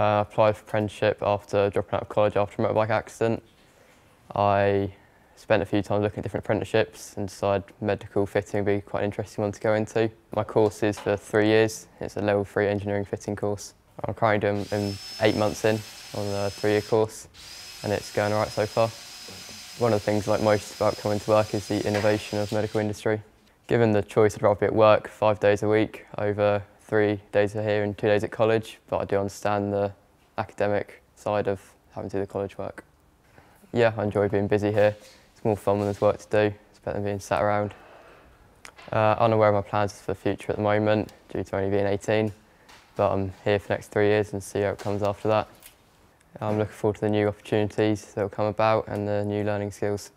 Uh, I applied for apprenticeship after dropping out of college after a motorbike accident. I spent a few times looking at different apprenticeships and decided medical fitting would be quite an interesting one to go into. My course is for three years. It's a level three engineering fitting course. I'm currently doing eight months in on a three-year course and it's going all right so far. One of the things I like most about coming to work is the innovation of medical industry. Given the choice, I'd rather be at work five days a week over three days here and two days at college, but I do understand the academic side of having to do the college work. Yeah, I enjoy being busy here. It's more fun when there's work to do. It's better than being sat around. Uh, unaware of my plans for the future at the moment, due to only being 18, but I'm here for the next three years and see how it comes after that. I'm looking forward to the new opportunities that will come about and the new learning skills.